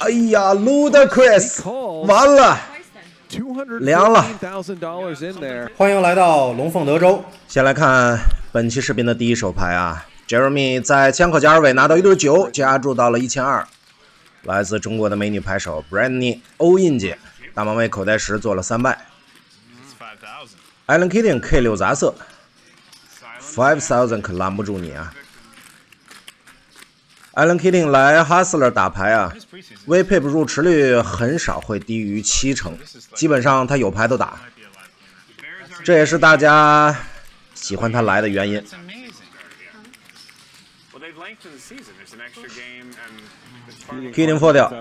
哎呀，Ludacris，完了，凉了。欢迎来到龙凤德州。先来看本期视频的第一手牌啊，Jeremy 在枪口加二尾拿到一对九，加注到了一千二。来自中国的美女牌手 Brandy 欧印姐，大盲位口袋十做了三败。Allen Kidding K 六杂色，Five Thousand 可拦不住你啊。Allen Kidding 来 Hustler 打牌啊，VPIP 入池率很少会低于七成，基本上他有牌都打，这也是大家喜欢他来的原因。Kidding four 掉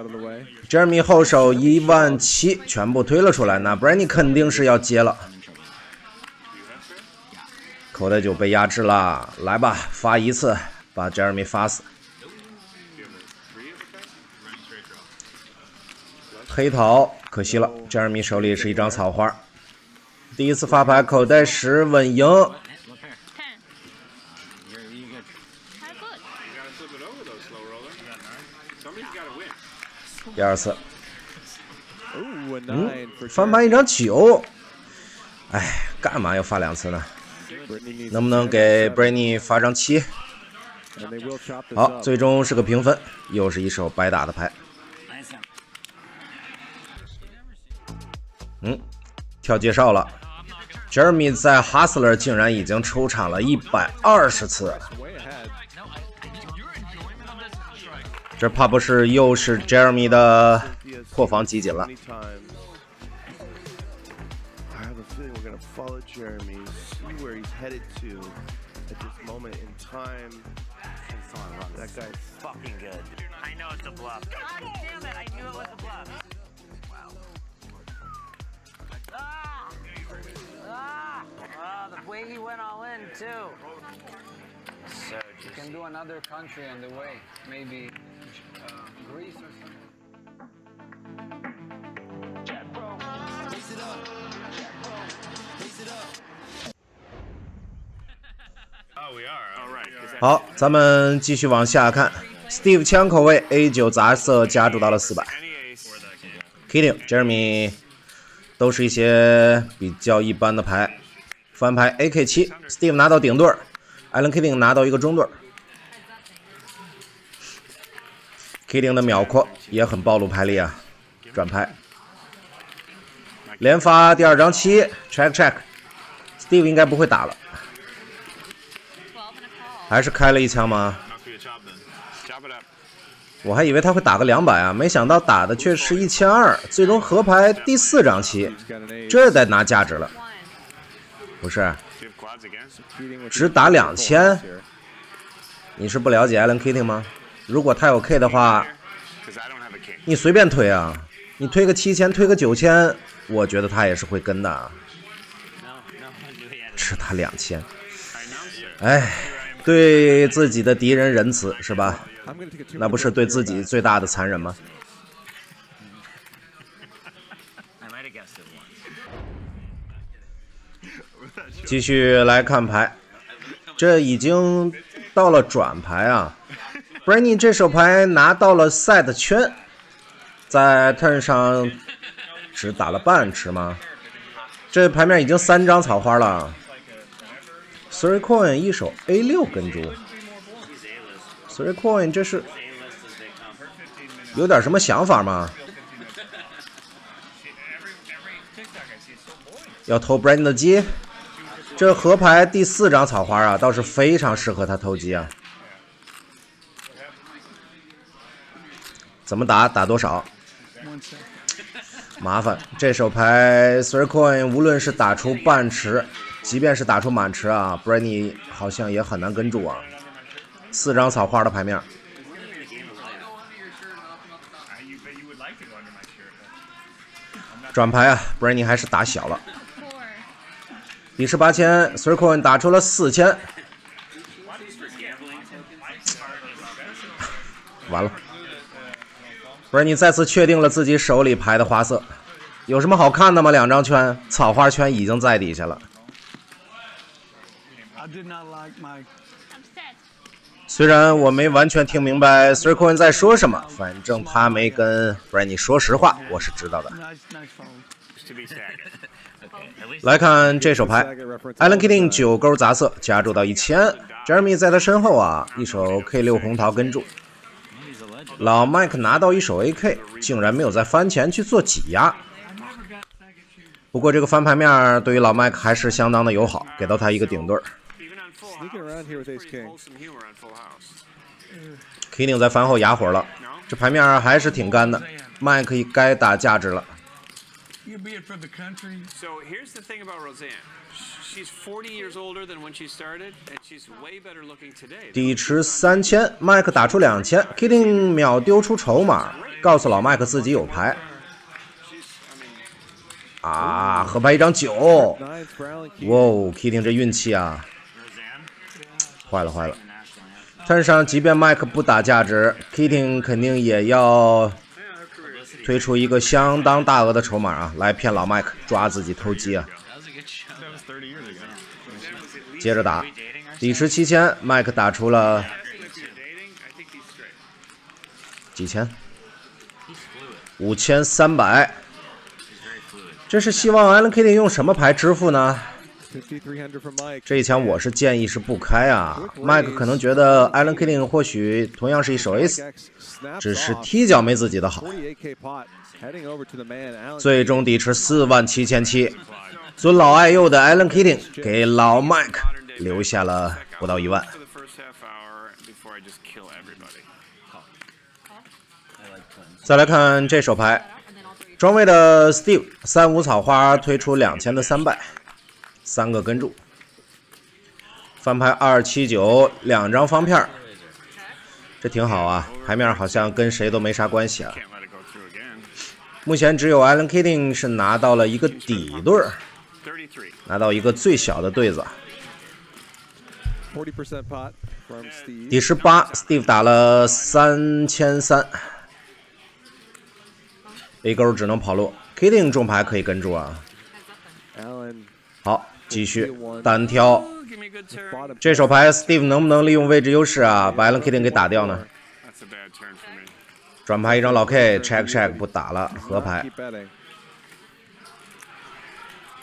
，Jeremy 后手一万七全部推了出来，那 Brandy 肯定是要接了，口袋九被压制了，来吧，发一次把 Jeremy 发死。黑桃，可惜了。Jeremy 手里是一张草花，第一次发牌，口袋十稳赢。第二次，嗯，翻盘一张九。哎，干嘛要发两次呢？能不能给 b r a n y 发张七？好，最终是个平分，又是一手白打的牌。嗯，跳介绍了，Jeremy 在 Hustler 竟然已经出场了一百二十次，这怕不是又是 Jeremy 的破防集锦了。way he went all in too. So you can do another country on the way, maybe uh, Greece or something. Jack bro, raise it up. Jack bro, raise it up. 好，咱们继续往下看。Steve 枪口位 A 九杂色加注到了四百。Kidding Jeremy 都是一些比较一般的牌。翻牌 AK 七，Steve 拿到顶对儿，Allen Kidding 拿到一个中对，Kidding 的秒扩也很暴露牌力啊，转牌，连发第二张七，check check，Steve 应该不会打了，还是开了一枪吗？我还以为他会打个两百啊，没想到打的却是一千二，最终合牌第四张七，这得拿价值了。不是，只打两千，你是不了解 Allen Kidding 吗？如果他有 K 的话，你随便推啊，你推个七千，推个九千，我觉得他也是会跟的。只打两千，哎，对自己的敌人仁慈是吧？那不是对自己最大的残忍吗？继续来看牌，这已经到了转牌啊 b r a n n y 这手牌拿到了 set 圈，在 turn 上只打了半池吗？这牌面已经三张草花了，three coin 一手 A 六跟住，three coin 这是有点什么想法吗？要偷 Brandon 的鸡？这河牌第四张草花啊，倒是非常适合他投鸡啊。怎么打？打多少？麻烦，这手牌 three coin，无论是打出半池，即便是打出满池啊 b r a n y 好像也很难跟住啊。四张草花的牌面，转牌啊 b r a n y 还是打小了。底是八千，Circle 打出了四千，完了。不是你再次确定了自己手里牌的花色，有什么好看的吗？两张圈，草花圈已经在底下了。虽然我没完全听明白 c i r c l e 在说什么，反正他没跟 Brandy 说实话，我是知道的。来看这手牌，Allen Keating 九勾杂色加注到一千，Jeremy 在他身后啊，一手 K 六红桃跟注。老麦克拿到一手 AK，竟然没有在翻前去做挤压。不过这个翻牌面对于老麦克还是相当的友好，给到他一个顶对儿。Keating 在饭后哑火了，这牌面还是挺干的，麦克该打价值了。You be it for the country. So here's the thing about Roseanne. She's 40 years older than when she started, and she's way better looking today. 底池三千，麦克打出两千，Kidding 秒丢出筹码，告诉老麦克自己有牌。啊，合牌一张九，哇哦，Kidding 这运气啊，坏了坏了。摊上，即便麦克不打价值，Kitting 肯定也要。推出一个相当大额的筹码啊，来骗老麦克抓自己偷鸡啊！接着打，底池七千，麦克打出了几千？五千三百。这是希望 Allen Kitty 用什么牌支付呢？这一枪我是建议是不开啊。麦克可能觉得 Allen Killing 或许同样是一手 Ace。只是踢脚没自己的好，最终底池四万七千七。尊老爱幼的 Allen Killing 给老 Mike 留下了不到一万。再来看这手牌，庄位的 Steve 三五草花推出两千的三败，三个跟注，翻牌二七九，两张方片这挺好啊，牌面好像跟谁都没啥关系啊。目前只有 Allen Kidding 是拿到了一个底对儿，拿到一个最小的对子。底十八，Steve 打了三千三，A 勾只能跑路 Kidding 中牌可以跟住啊。好，继续单挑。这手牌，Steve 能不能利用位置优势啊，把 Allen Keating 给打掉呢？转牌一张老 K，check check 不打了，合牌。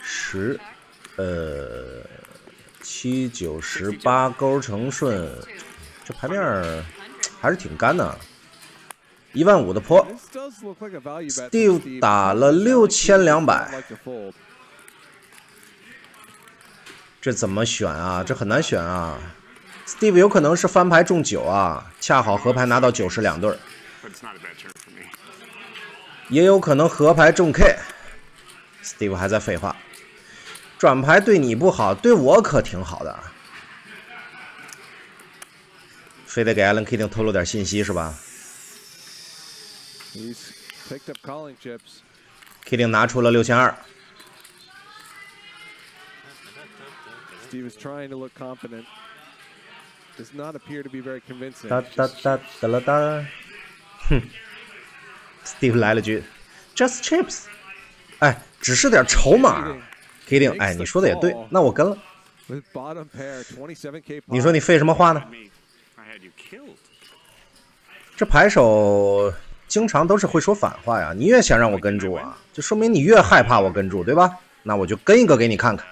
十，呃，七九十八勾成顺，这牌面还是挺干的。一万五的坡，Steve 打了六千两百。这怎么选啊？这很难选啊！Steve 有可能是翻牌中九啊，恰好合牌拿到九十两对儿，也有可能合牌中 K。Steve 还在废话，转牌对你不好，对我可挺好的。非得给 Allen Kidding 透露点信息是吧？Keating 拿出了六千二。Steve is trying to look confident. Does not appear to be very convincing. 哒哒哒哒啦哒，哼，Steve 来了句，Just chips。哎，只是点筹码。Kidding，哎，你说的也对，那我跟了。你说你废什么话呢？这牌手经常都是会说反话呀。你越想让我跟住啊，就说明你越害怕我跟住，对吧？那我就跟一个给你看看。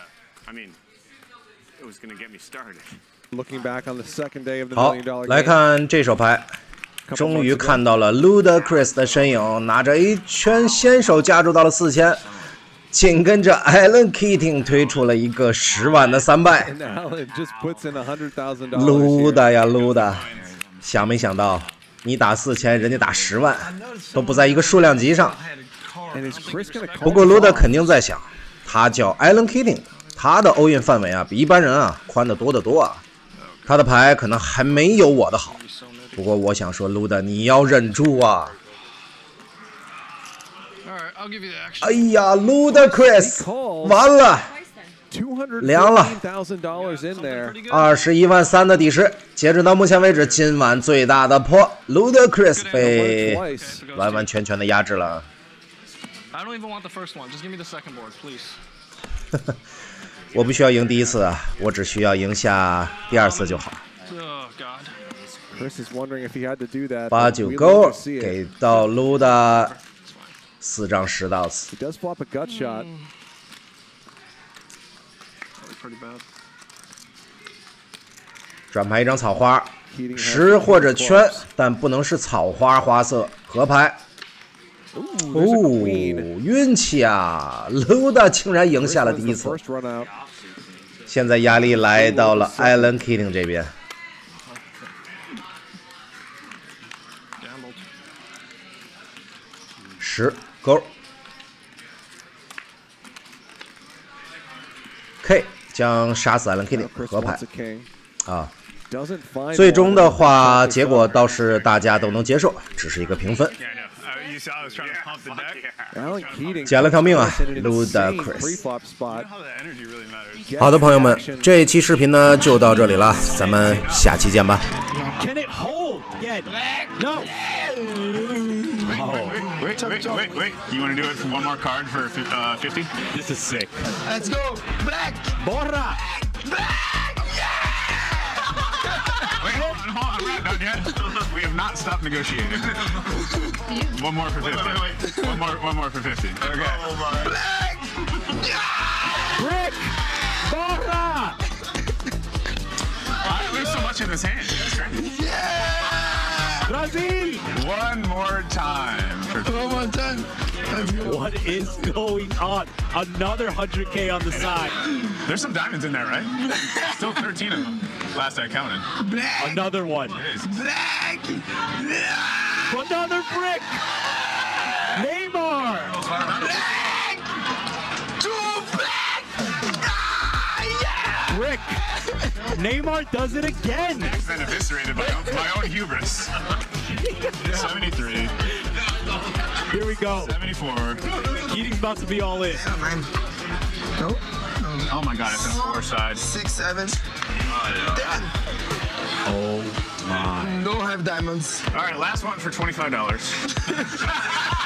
好，来看这手牌，终于看到了 Ludacris 的身影，拿着一圈先手加注到了四千，紧跟着 Allen Keating 推出了一个十万的三败。Luda 呀 Luda，想没想到你打四千，人家打十万，都不在一个数量级上。不过 Luda 肯定在想，他叫 Allen Keating。他的欧运范围啊，比一般人啊宽得多得多啊，他的牌可能还没有我的好，不过我想说，Luda，你要忍住啊！哎呀，Luda，Chris，完了，凉了，二十一万三的底池，截止到目前为止，今晚最大的破，Luda，Chris 被完完全全的压制了。我不需要赢第一次啊，我只需要赢下第二次就好。八九勾给到卢的四张十道子。转牌一张草花，十或者圈，但不能是草花花色。合牌。哦，运气啊！卢的竟然赢下了第一次。现在压力来到了 Alan Keating 这边。十勾。K 将杀死 Alan Keating 合牌。啊。最终的话，结果倒是大家都能接受，只是一个评分。捡了条命啊，Ludacris。好的，朋友们，这一期视频呢就到这里了，咱们下期见吧。Wait, wait, wait, wait. You want to do it for one more card for uh, 50? This is sick. Let's go. Black. Borra. Black. Wait, hold on, hold on. We're not done yet. We have not stopped negotiating. One more for 50. One more, one more for 50. Okay. Black. Brick. Borra. I lose so much in this hand. It's crazy. Brazil. One more time. One more time. What is going on? Another 100k on the side. There's some diamonds in there, right? Still 13 of them. Last I counted. Black. Another one. It is. Black. Another brick. Neymar. Black. Brick. Neymar does it again. Been eviscerated by my own hubris. 73, Here we go. 74. Keating's about to be all in. Man. No. Oh my god, it's a four side. Six, seven. Ten. Oh my. Don't have diamonds. All right, last one for $25.